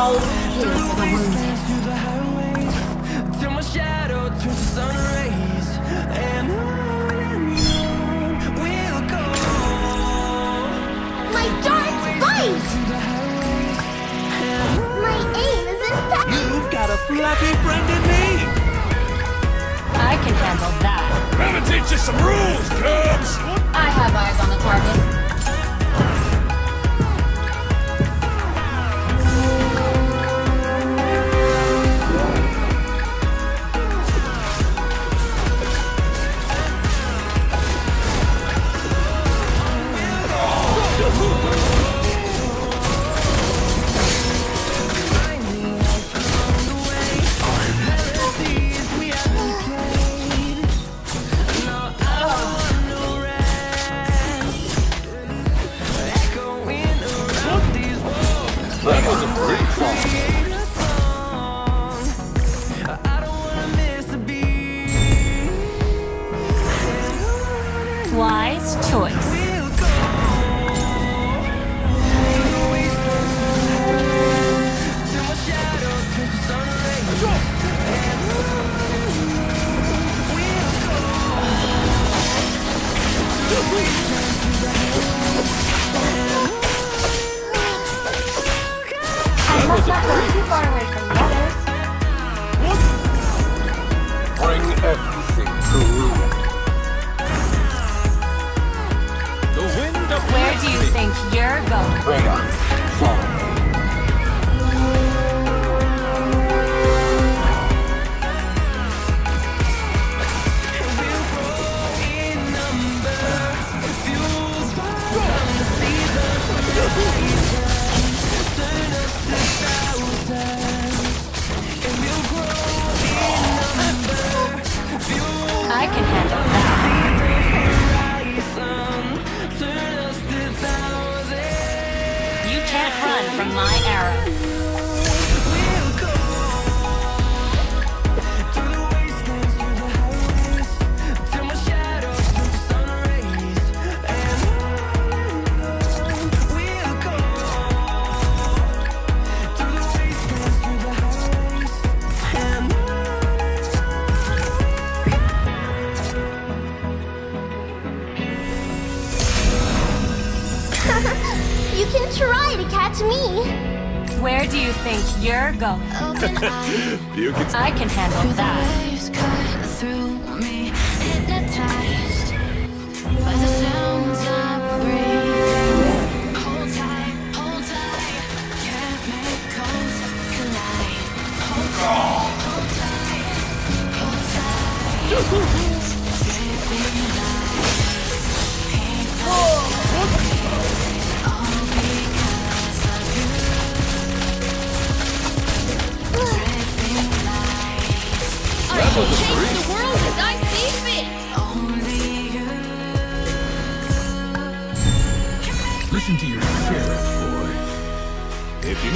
I'm always the wounded. through the highways till my shadow turns to sun rays. And on and on we'll go My darts bite! through the highways. My aim is impeccable. You've got a fluffy friend in me. I can handle that. Gonna teach you some rules, Cubs! I have eyes on the target. Open. You can I can handle that. Waves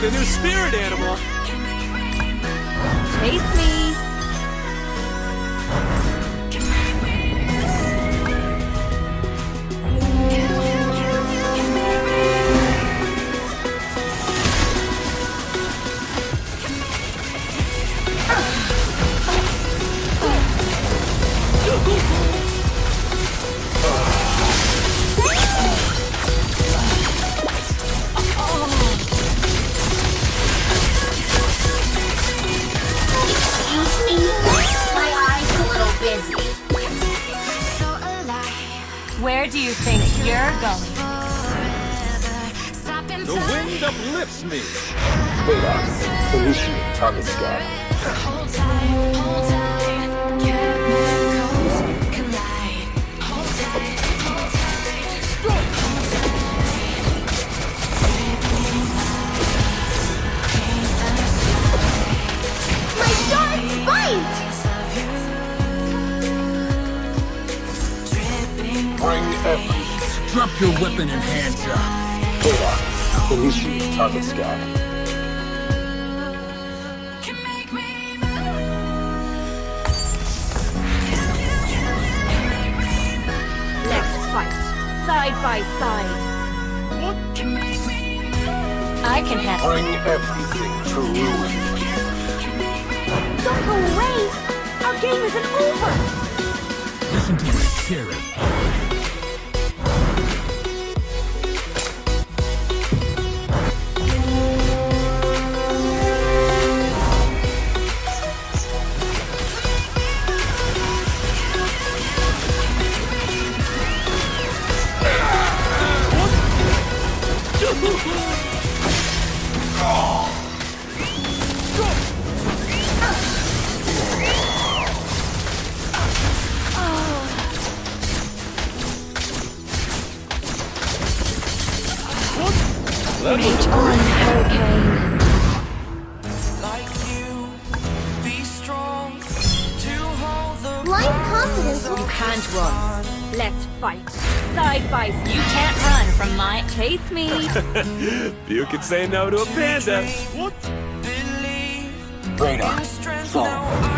need a new spirit animal, Radar. Target scan. Hold tight, hold tight. Chemicals collide. Hold tight, hold tight. My! Bring effort. Drop your weapon and hands up. Hold on. Police you, target scout. Let's fight, side by side. What can make me I can have Bring everything to ruin. Don't go away! Our game isn't over! Listen to me, Karen. Rage Hurricane. Blind confidence. You can't run. Let's fight. Side by side. You can't might chase me. you could say no to a panda. What? Radar.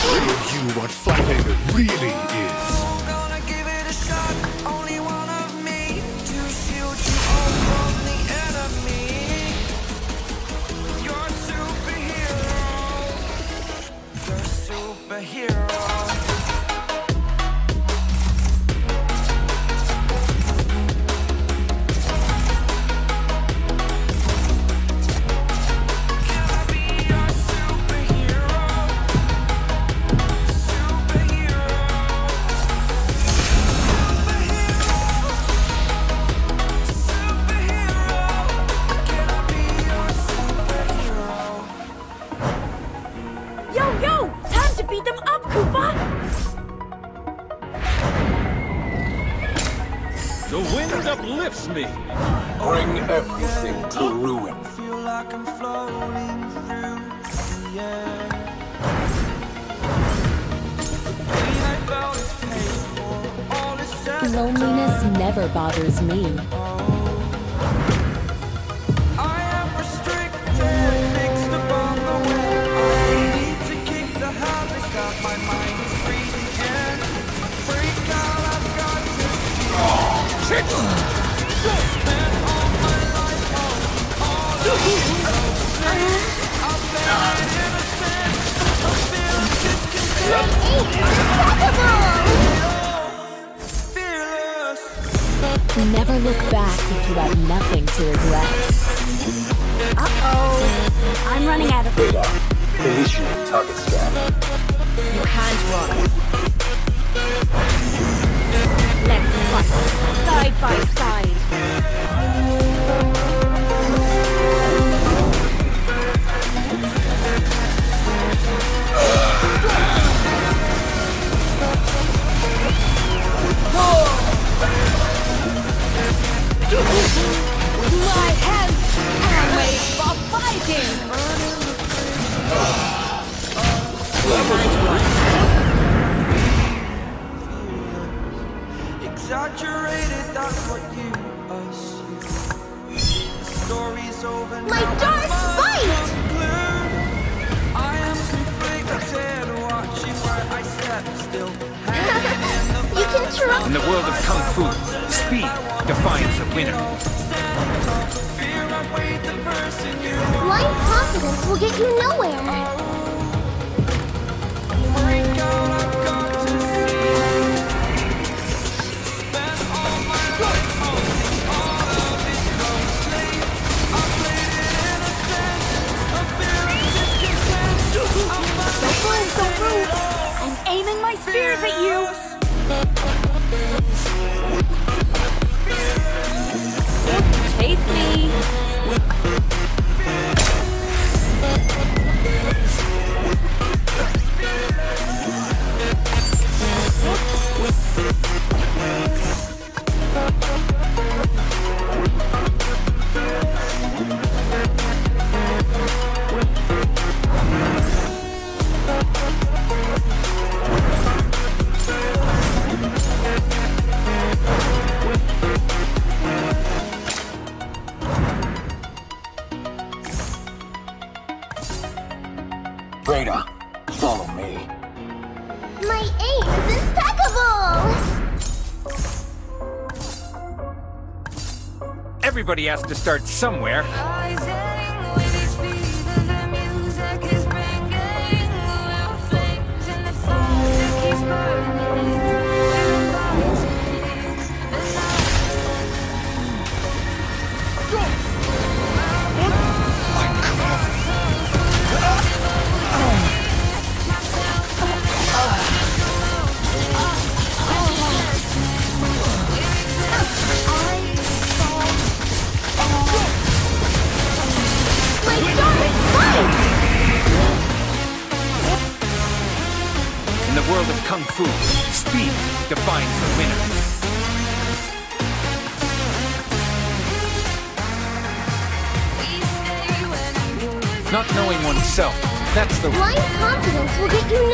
show you what fighting really bothers me. fight. In the world of Kung Fu, speed defines a winner. Blind confidence will get you nowhere. I'm aiming my spears at you! me. Everybody has to start somewhere. Blind confidence will get you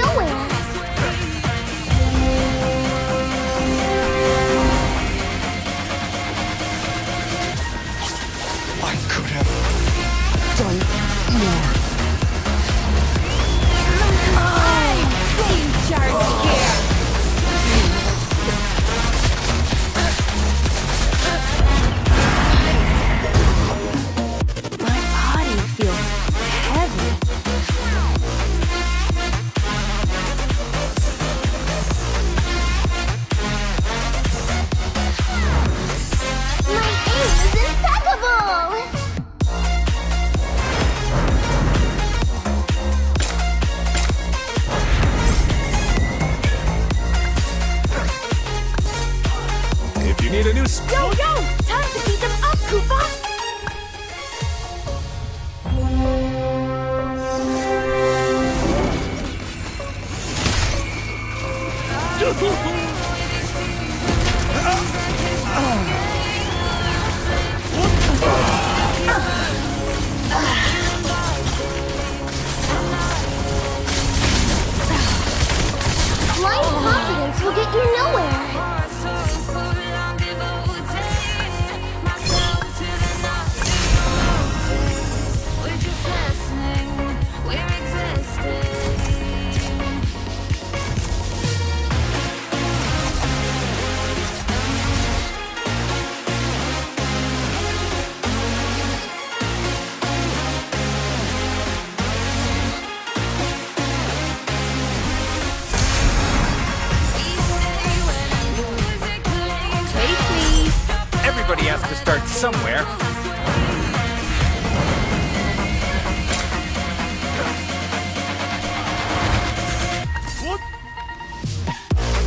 somewhere.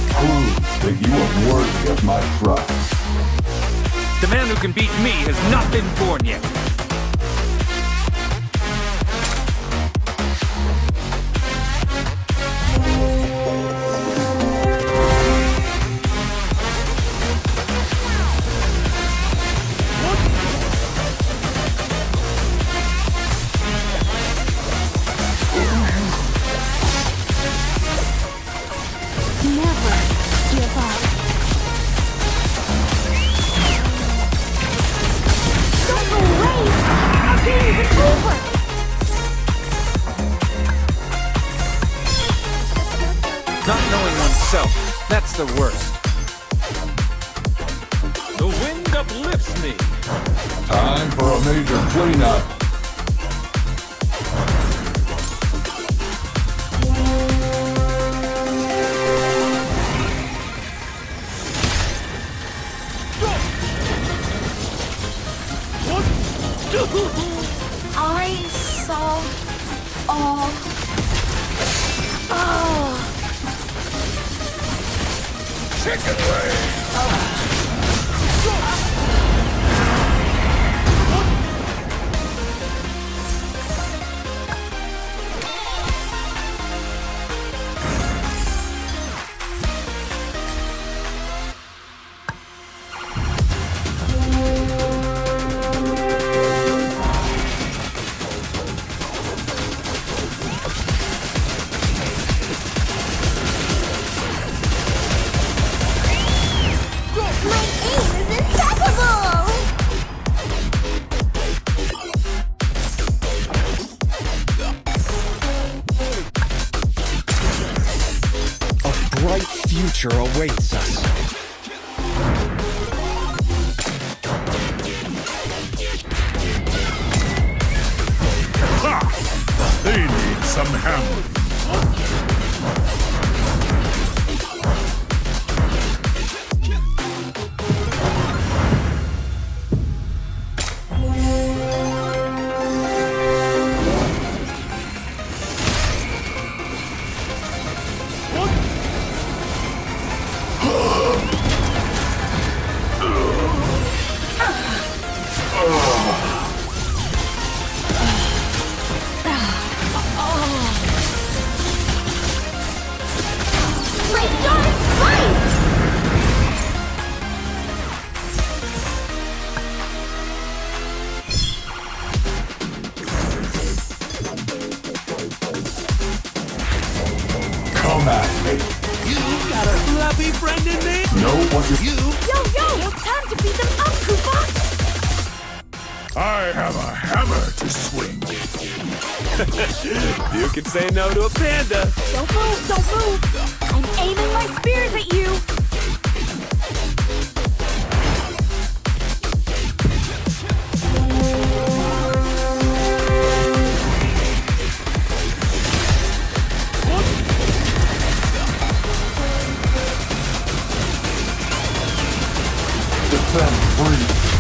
Prove that you are worthy of my trust. The man who can beat me has not been born yet. The worst. The wind uplifts me. Time for a major cleanup. I saw all. Oh. Chicken wing. Future awaits You got a fluffy friend in me? Know what you... Yo, yo! Time to beat them up, Koopa! I have a hammer to swing. You can say no to a panda. Don't move, don't move! I'm aiming my spears at you! Defend free.